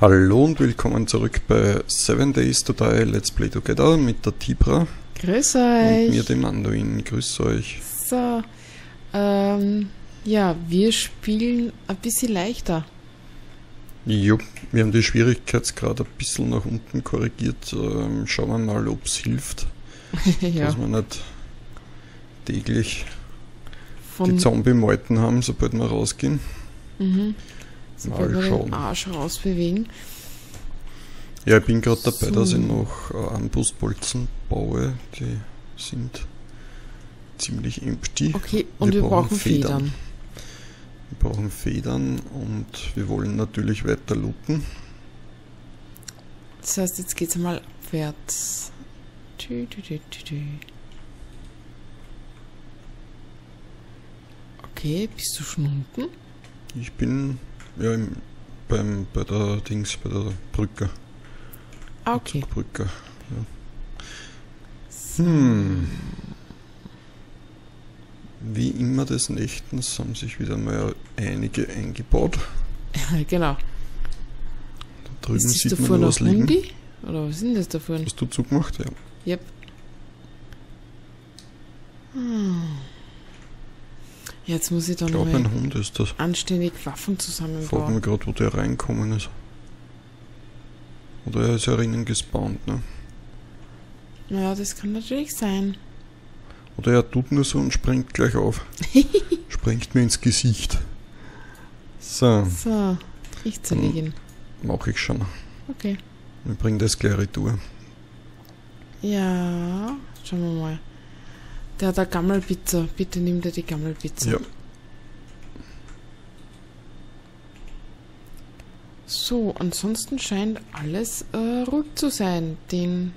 Hallo und willkommen zurück bei Seven Days to Die Let's Play Together mit der Tibra Grüß und euch. mir, dem Anduin. Grüß euch. So, ähm, ja, wir spielen ein bisschen leichter. Jo, wir haben die Schwierigkeitsgrad ein bisschen nach unten korrigiert. Ähm, schauen wir mal, ob es hilft, ja, dass wir nicht täglich die von Zombie-Meuten haben, sobald wir rausgehen. mhm. So Mal schauen. den Arsch rausbewegen. Ja, ich bin gerade dabei, dass ich So. noch äh, Ambusbolzen baue. Die sind ziemlich empty. Okay, und wir, brauchen Federn. Wir brauchen Federn und wir wollen natürlich weiter looten. Das heißt, jetzt geht's mal abwärts. Tü, tü, tü, tü. Okay, bist du schon unten? Ich bin ja im, beim, bei der Dings, bei der Brücke. Ah, okay. Brücke. Ja. Hm. Wie immer des Nächtens haben sich wieder mal einige eingebaut. genau. Da drüben Ist das sieht da man ein was liegen. Hundi? Oder was ist denn das da vorne? Hast du zugemacht? Ja. Yep. Hm. Jetzt muss ich da Ich mal ein Hund ist das. anständig Waffen Ich frage zusammenbauen. mich gerade, wo der reinkommen ist. Oder er ist ja innen gespawnt, ne? Ja, das kann natürlich sein. Oder er tut nur so und springt gleich auf. springt mir ins Gesicht. So, So, ich zerlege ihn. mache ich schon. Okay. Wir bringen das gleich retour. Ja, schauen wir mal. Der hat eine Gammelpizza. Bitte nimm dir die Gammelpizza. Ja. So, ansonsten scheint alles äh, ruhig zu sein, den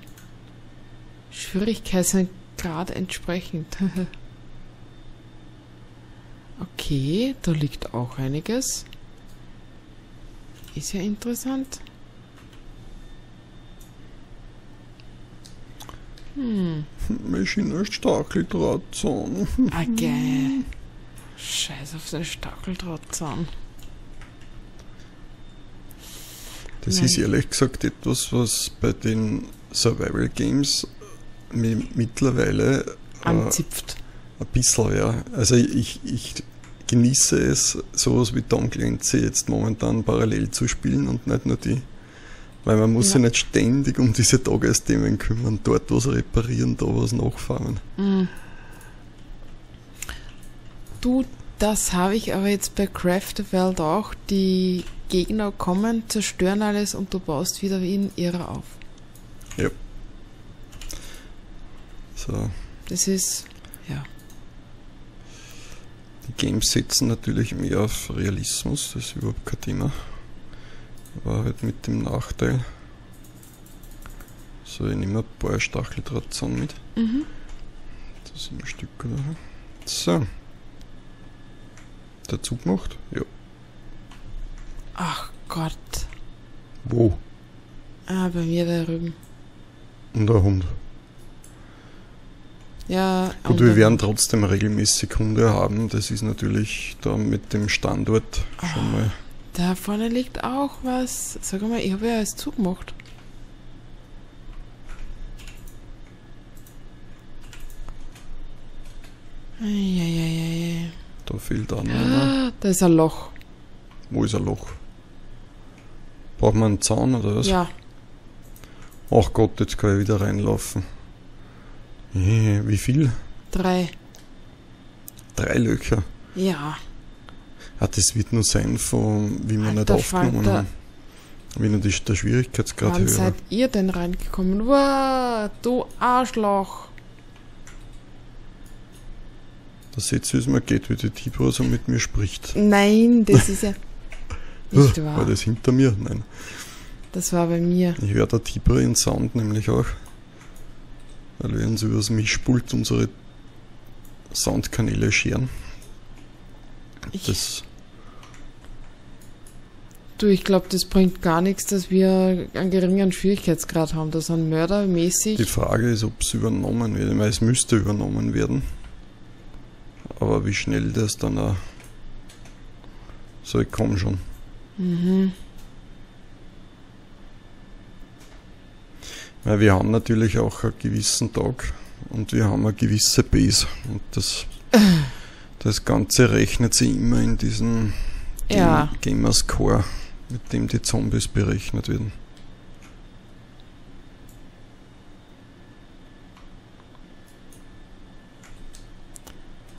Schwierigkeitsgrad entsprechend. okay, da liegt auch einiges. Ist ja interessant. Hm, Maschine Stacheldrahtzahn. ah geil. Scheiß auf den Stacheldrahtzahn. Das Nein. ist ehrlich gesagt etwas, was bei den Survival Games mi- mittlerweile äh, Anzipft. ein bisschen, ja. Also ich, ich genieße es, sowas wie Tom Clancy jetzt momentan parallel zu spielen und nicht nur die. Weil man muss Ja. sich nicht ständig um diese Tagesthemen kümmern, dort was reparieren, da was nachfahren. Mm. Du, das habe ich aber jetzt bei Craft the World auch. Die Gegner kommen, zerstören alles und du baust wieder wie ein Irrer auf. So, Das ist, ja. die Games setzen natürlich mehr auf Realismus, das ist überhaupt kein Thema. Aber halt mit dem Nachteil. So, ich nehme ein paar Stacheldrahtzahn mit. Mhm. Das sind ein Stück oder so. So. Dazu gemacht? Ja. Ach Gott. Wo? Ah, bei mir da drüben. Und der Hund. Ja, Gut, wir werden trotzdem regelmäßig Hunde haben. Das ist natürlich da mit dem Standort schon mal. Da vorne liegt auch was. Sag mal, ich habe ja alles zugemacht. Eieieiei. Da fehlt auch noch einer. Ah, Da ist ein Loch. Wo ist ein Loch? Braucht man einen Zaun oder was? Ja, Ach Gott, jetzt kann ich wieder reinlaufen. Eh, Wie viel? drei. Drei Löcher. Ja. Ah, das wird nur sein, von wie wir nicht Alter aufgenommen Falter. haben. Wie nur die, der Schwierigkeitsgrad Wann höher. seid ihr denn reingekommen? Wow, du Arschloch. Da seht ihr, wie es mir geht, wie die Tibra so mit mir spricht. Nein, das ist ja nicht War wahr. das hinter mir? Nein. Das war bei mir. Ich höre der Tibra ihren Sound nämlich auch. Weil wir uns über das Mischpult unsere Soundkanäle scheren. Ich, Das, du, ich glaube, das bringt gar nichts, dass wir einen geringen Schwierigkeitsgrad haben. Das sind mördermäßig. die Frage ist, ob es übernommen wird. Ich meine, es müsste übernommen werden. Aber wie schnell das dann auch. So, ich komm schon. Mhm. Weil wir haben natürlich auch einen gewissen Tag und wir haben eine gewisse Base. Und das, das Ganze rechnet sich immer in diesen Ja. Gamer Score, mit dem die Zombies berechnet werden.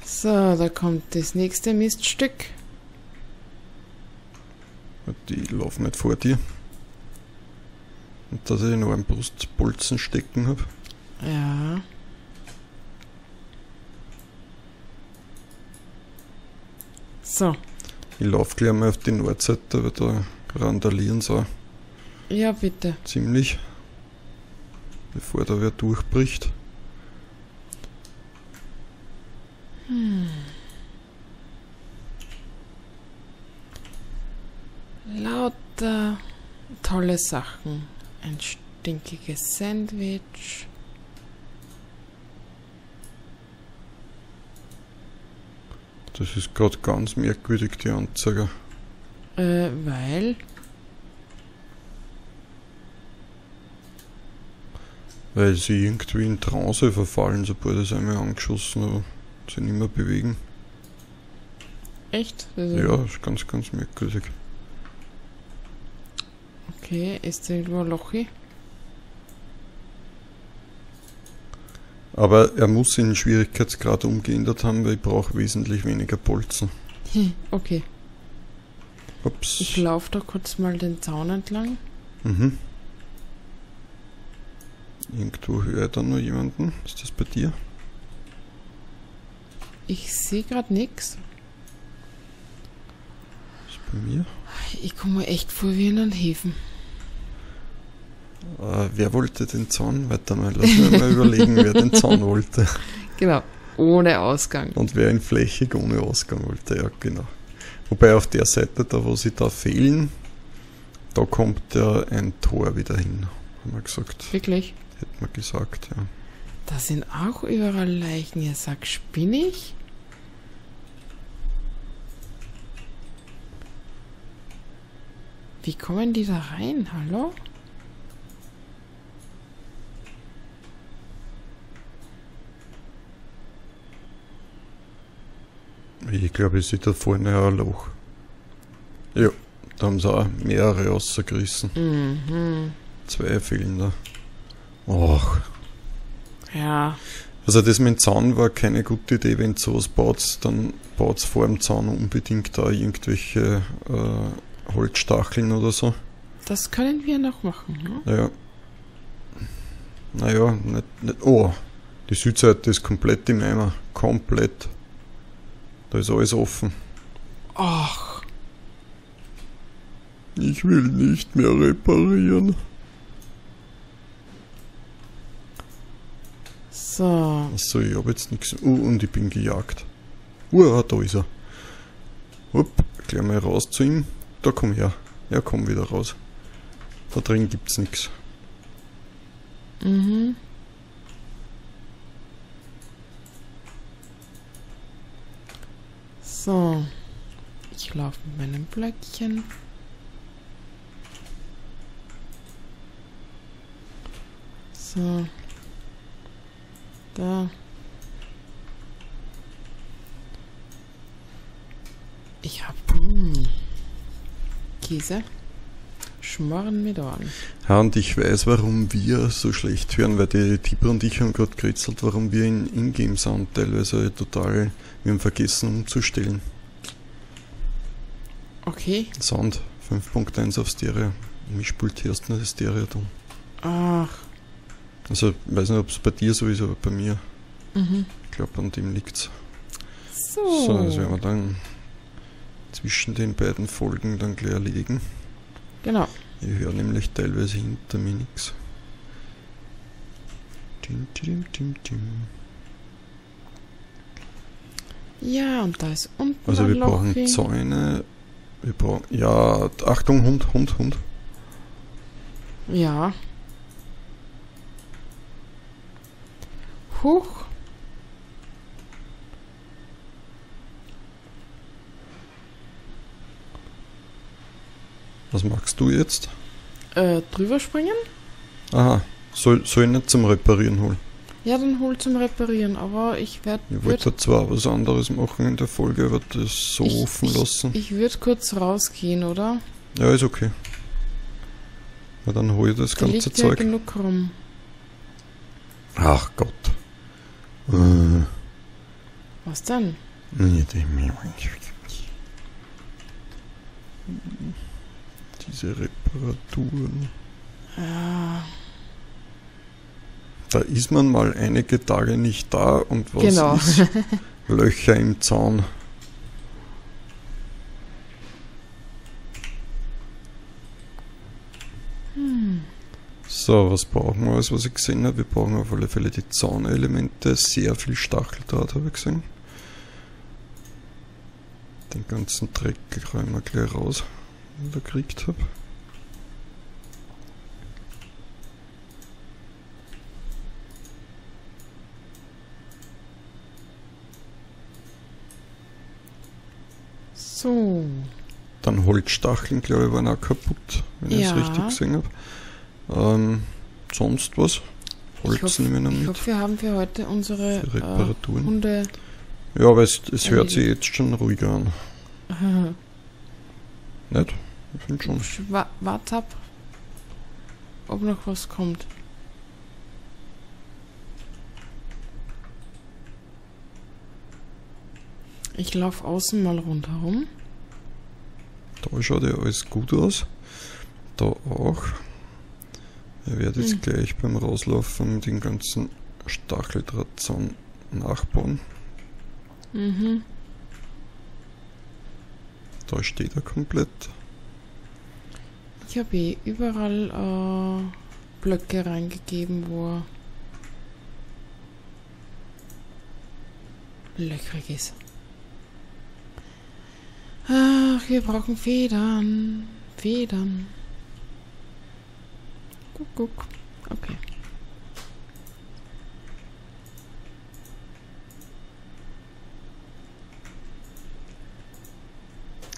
So, da kommt das nächste Miststück. Die laufen nicht vor dir. Und dass ich noch einen Brustbolzen stecken habe. Ja. So, Ich laufe gleich mal auf die Nordseite, weil da randalieren auch ja bitte. ziemlich. Bevor da wer durchbricht. Lauter tolle Sachen. Ein stinkiges Sandwich. Das ist gerade ganz merkwürdig, die Anzeige. Äh, weil. Weil sie irgendwie in Trance verfallen, sobald es einmal angeschossen habe. Sie nicht mehr bewegen. Echt? Also, Ja, ist ganz, ganz merkwürdig. Okay, ist da irgendwo ein Lochi? Aber er muss den Schwierigkeitsgrad umgeändert haben, weil ich brauche wesentlich weniger Bolzen. Okay. Ups. Ich laufe da kurz mal den Zaun entlang. Mhm. Irgendwo höre ich da noch jemanden. Ist das bei dir? Ich sehe gerade nichts. Ist bei mir? Ich komme mir echt vor wie in einen Häfen. Äh, wer wollte den Zaun? Weiter mal. Lass mich mal überlegen, wer den Zaun wollte. Genau, ohne Ausgang. Und wer ihn flächig ohne Ausgang wollte. Ja, genau. Wobei auf der Seite, da wo sie da fehlen, da kommt ja ein Tor wieder hin. Haben wir gesagt. Wirklich? Hätte man gesagt, ja. Da sind auch überall Leichen. Ihr sagt spinnig? Wie kommen die da rein? Hallo? Ich glaube, ich sehe da vorne auch ein Loch. Ja, da haben sie auch mehrere rausgerissen. Mhm. Zwei fehlen da. Och. Ja. Also das mit dem Zaun war keine gute Idee, wenn ihr sowas baut, dann baut vor dem Zaun unbedingt da irgendwelche äh, Holzstacheln oder so. Das können wir noch machen. Ne? Ja. Naja, nicht, nicht. Oh, die Südseite ist komplett im Eimer. Komplett. Da ist alles offen. Ach, Ich will nicht mehr reparieren. so. Achso, ich habe jetzt nichts. Uh, und ich bin gejagt. Uh, da ist er. Hup, gleich mal raus zu ihm. Da komm her. Ja, komm wieder raus. Da drin gibt's nichts. Mhm. So. Ich laufe mit meinem Blöckchen. So. Da. Ich hab mm, Käse. Schmorren mit Ohren. Ja, und ich weiß, warum wir so schlecht hören, weil die Tipper und ich haben gerade gekritzelt, warum wir in Ingame-Sound teilweise total, wir haben vergessen umzustellen. Okay. Sound 5.1 auf Stereo. Mischpult erst noch das Stereo-Ton. Ach. Also, ich weiß nicht, ob es bei dir so ist, aber bei mir, Mhm. ich glaube, an dem liegt's. So. So, das werden wir dann zwischen den beiden Folgen dann gleich erledigen. Genau. Ich höre nämlich teilweise hinter mir nichts. Tim, tim, tim, tim. Ja, und da ist unten Also wir brauchen Loch. Zäune. Wir brauchen. Ja, Achtung, Hund, Hund, Hund. Ja. Huch. Was magst du jetzt? Äh, drüber springen? Aha, Soll, soll ich nicht zum Reparieren holen? Ja, dann hol zum Reparieren, aber ich werde. Ich wollte zwar was anderes machen in der Folge, aber das so Ich- offen lassen. Ich würde kurz rausgehen, oder? Ja, ist okay. Ja, dann hol ich das Da ganze liegt ja Zeug. genug rum. Ach Gott. Äh, Was denn? Diese Reparaturen. Ja, Da ist man mal einige Tage nicht da und was Genau. ist Löcher im Zaun. Hm. So, was brauchen wir alles, was ich gesehen habe? Wir brauchen auf alle Fälle die Zaunelemente, sehr viel Stacheldraht habe ich gesehen. Den ganzen Dreck räumen wir gleich raus, gekriegt habe. So. Dann Holzstacheln, glaube ich, waren auch kaputt, wenn ich es Ja. richtig gesehen habe. Ähm, sonst was? Holz ich hoffe, nehmen wir noch ich mit. hoffe, wir haben für heute unsere Für äh, Reparaturen. Hunde. Ja, aber es, es hört sich jetzt schon ruhiger an. Nicht? Ich finde schon. Wa- Wart ab, ob noch was kommt. Ich laufe außen mal rundherum. Da schaut ja alles gut aus. Da auch. Ich werde jetzt Hm. gleich beim Rauslaufen den ganzen Stacheldrahtzaun nachbauen. Mhm. Da steht er komplett. Ich habe eh überall äh, Blöcke reingegeben, wo löchrig ist. Ach, wir brauchen Federn. Federn. Guck, guck. Okay.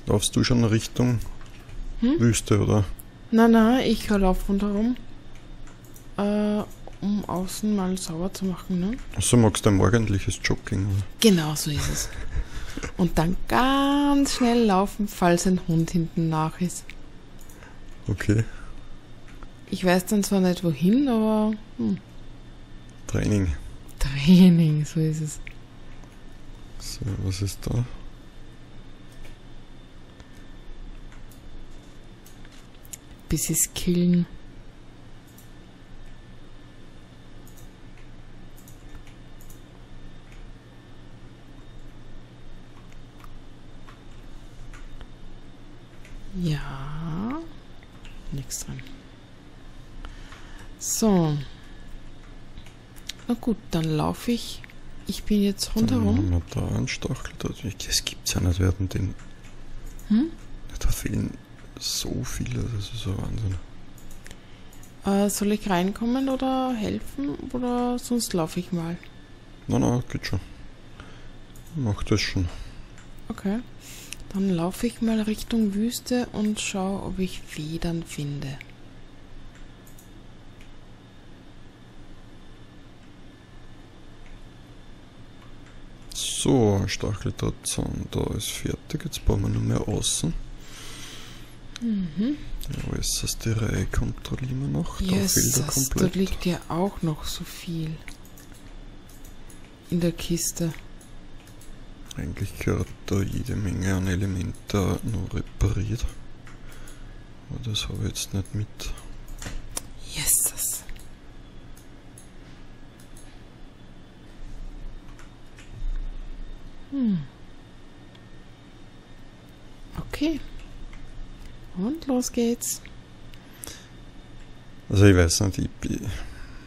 Laufst du schon Richtung Hm? Wüste, oder? Na, na, ich laufe rundherum. Äh, um außen mal sauber zu machen, ne? Also magst du ein morgendliches Jogging? Oder? Genau so ist es. Und dann ganz schnell laufen, falls ein Hund hinten nach ist. Okay. Ich weiß dann zwar nicht wohin, aber hm, Training. Training, so ist es. So, was ist da? Bisschen skillen. Ja, nichts dran. So. Na gut, dann laufe ich. Ich bin jetzt rundherum. wir da einen Stacheldraht. Das gibt's ja nicht, werden den. Hm? Da fehlen so viele, das ist so Wahnsinn. Äh, soll ich reinkommen oder helfen oder sonst laufe ich mal? Na, na, geht schon. Mach das schon. Okay. Dann laufe ich mal Richtung Wüste und schaue, ob ich Federn finde. So, Stacheldrahtzaun, da ist fertig. Jetzt bauen wir nur mehr außen. Mhm. Die äußerste kontrollieren wir noch. Da fehlt er Jesus, da komplett. liegt ja auch noch so viel in der Kiste. Eigentlich gehört da jede Menge an Elemente noch repariert. Aber das habe ich jetzt nicht mit. Jesus. Hm. Okay. Und los geht's. Also ich weiß nicht, ich, bin-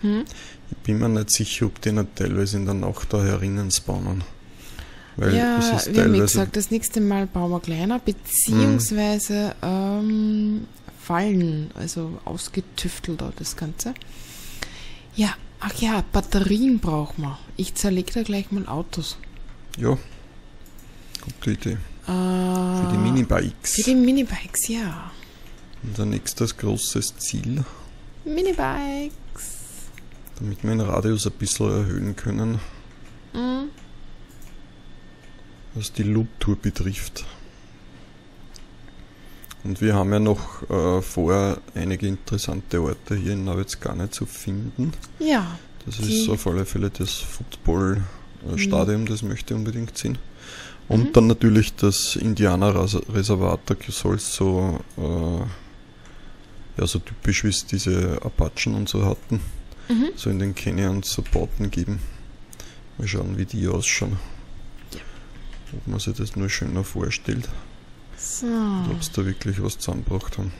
Hm? ich bin mir nicht sicher, ob die nicht teilweise in der Nacht da herinnen spawnen. Weil ja, es ist ja teilweise. gesagt, das nächste Mal bauen wir kleiner, beziehungsweise ähm, Fallen, also ausgetüftelt das Ganze. Ja, ach ja, Batterien brauchen wir. Ich zerlege da gleich mal Autos. ja, gute Idee. Äh, Minibikes. Für die Minibikes, ja. Unser nächstes großes Ziel. Minibikes. Damit wir den Radius ein bisschen erhöhen können, Mhm. was die Loop-Tour betrifft. Und wir haben ja noch äh, vor, einige interessante Orte hier in Nauwitz gar nicht zu finden. Ja, Das ist auf alle Fälle das Football-Stadion, das möchte ich unbedingt sehen. Und Mhm. dann natürlich das Indianerreservat, da soll es so, äh, ja, so typisch wie es diese Apachen und so hatten, Mhm. so in den Canyons so Bauten geben. Mal schauen, wie die ausschauen. Ja. Ob man sich das nur schöner vorstellt, so. ob sie da wirklich was zusammengebracht haben.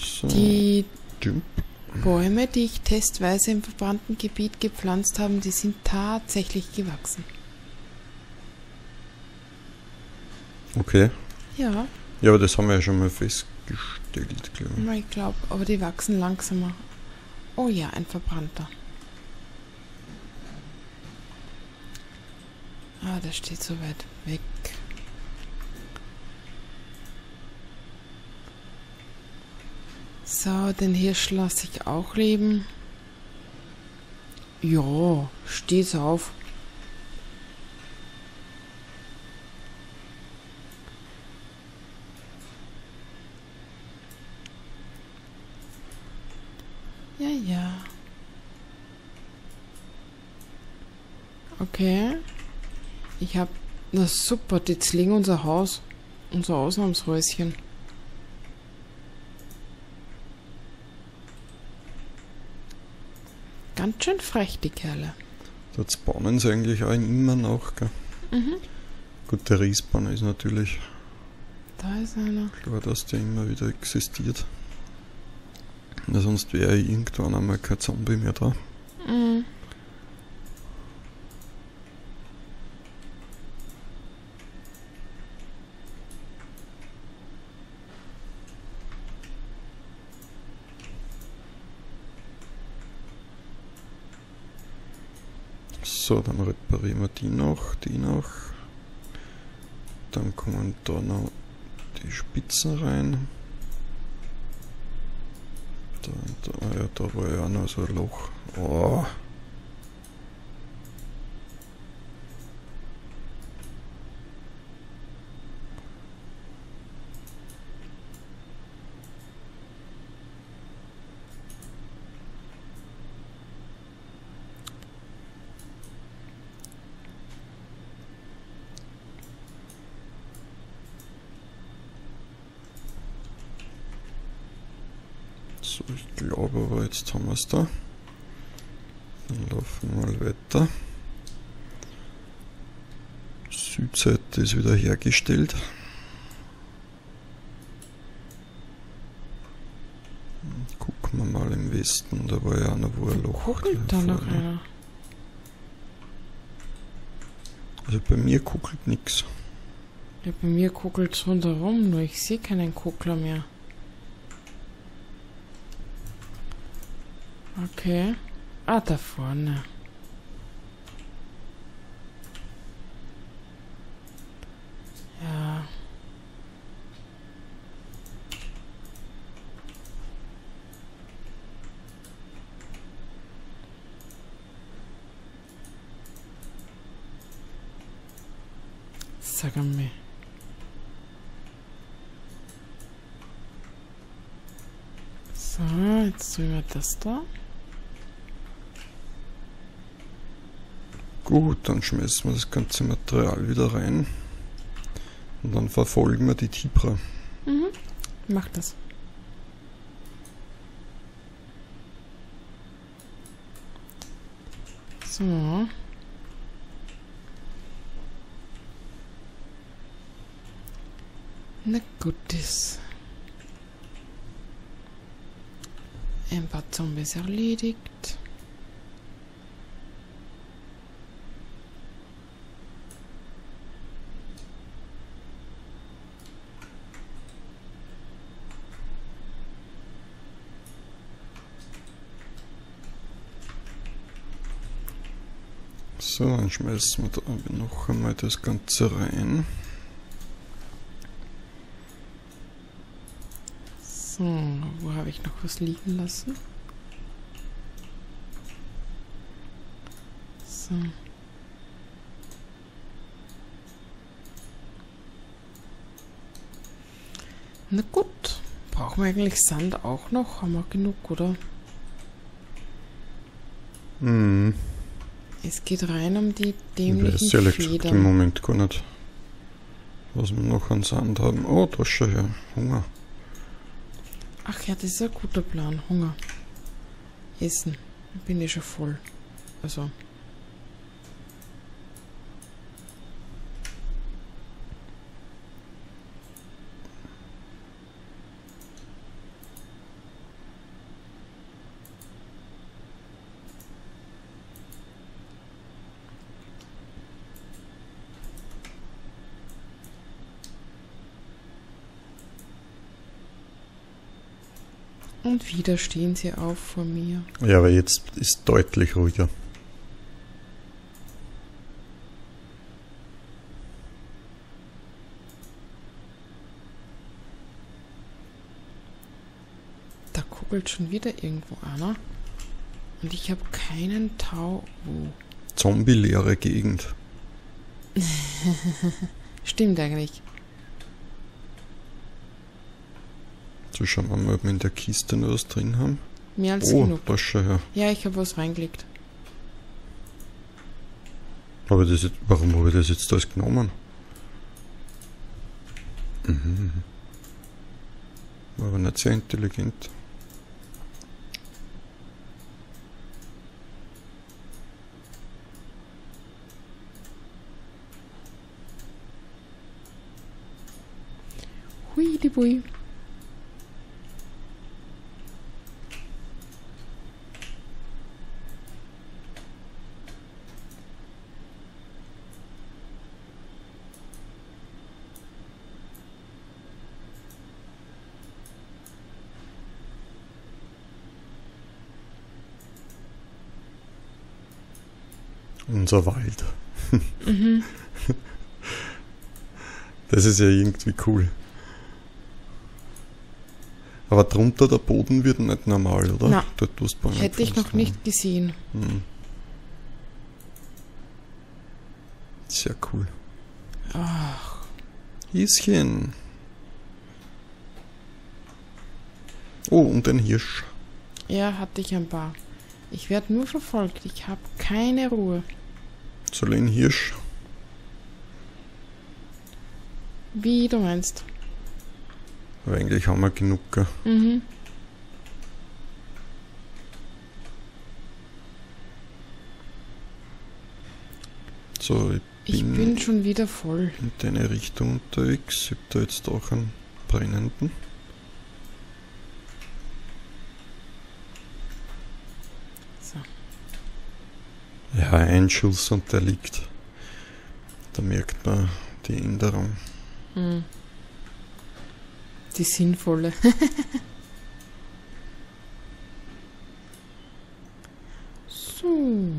So, Die Jump. Bäume, die ich testweise im verbrannten Gebiet gepflanzt habe, die sind tatsächlich gewachsen. Okay. Ja, Ja, aber das haben wir ja schon mal festgestellt, glaube ich. ich glaube, aber die wachsen langsamer. Oh ja, ein verbrannter. Ah, der steht so weit weg. So, den Hirsch lasse ich auch leben. Ja, steh's auf. Ja, ja. Okay. Ich hab. Na super, jetzt liegen unser Haus. Unser Ausnahmshäuschen. Ganz schön frech, die Kerle. Dort bauen sie eigentlich auch immer noch. Gell? Mhm. Gut, der Riesbanner ist natürlich Da ist einer. klar, dass der immer wieder existiert. Ja, sonst wäre irgendwann einmal kein Zombie mehr da. Mhm. So, dann reparieren wir die noch, die noch. Dann kommen da noch die Spitzen rein. Da, da, ah ja, da war ja auch noch so ein So, ich glaube aber jetzt haben wir es da. Dann laufen wir mal weiter. Südseite ist wieder hergestellt. Gucken wir mal im Westen, da war ja auch noch wo ein Loch. Da noch einer. Also bei mir guckelt nichts. Ja, bei mir kuckelt's rundherum, nur ich sehe keinen Kuckler mehr. Okay. Ah, da vorne. Ja. Sag mir. So, jetzt wir das da. Gut, dann schmeißen wir das ganze Material wieder rein. Und dann verfolgen wir die Tibra. Mhm. Mach das. So. Na gut. Ein paar Zombies erledigt. So, dann schmeißen wir da noch einmal das Ganze rein. So, wo habe ich noch was liegen lassen? So. Na gut. Brauchen wir eigentlich Sand auch noch? Haben wir genug, oder? Mhm. Es geht rein um die Ich weiß dämlichen ehrlich gesagt im. Moment gar nicht, was wir noch an Sand haben. Oh, da schon her. Hunger. Ach ja, das ist ein guter Plan. Hunger. Essen. Bin ich schon voll. Also. Und wieder stehen sie auf vor mir. Ja, aber jetzt ist deutlich ruhiger. Da kugelt schon wieder irgendwo einer. Und ich habe keinen Tau. Wo? Zombie-leere Gegend. Stimmt eigentlich. So schauen wir mal, ob wir in der Kiste noch was drin haben. Mehr als Oh, genug. da schon her. Ja, ich habe was reingelegt. Aber das jetzt, warum habe ich das jetzt alles genommen? Mhm. War aber nicht sehr intelligent. Hui, die Bui. Unser Wald. Mhm. Das ist ja irgendwie cool. Aber drunter der Boden wird nicht normal, oder? Na, Dort tust du Hätte ich noch nicht gesehen. Hm. Sehr cool. Ach, Häschen. Oh, und ein Hirsch. ja, hatte ich ein paar. Ich werde nur verfolgt. Ich habe keine Ruhe. Ein Hirsch? Wie du meinst. Aber eigentlich haben wir genug. Gell? Mhm. So, ich Ich bin, bin schon wieder voll. in deine Richtung unterwegs. Ich hab da jetzt auch einen brennenden. So. Ja, ein Schuss und der liegt. Da merkt man die Änderung. Hm. Die sinnvolle. so.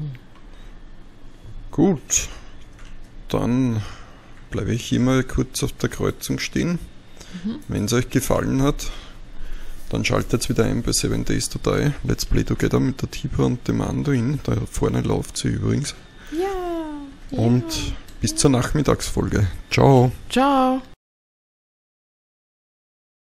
Gut, dann bleibe ich hier mal kurz auf der Kreuzung stehen. Mhm. Wenn es euch gefallen hat, dann schaltet wieder ein bei 7 Days to Die. Let's Play Together mit der Tiba und dem Anduin. Da vorne läuft sie übrigens. Ja. Und bis zur Nachmittagsfolge. Ciao. Ciao.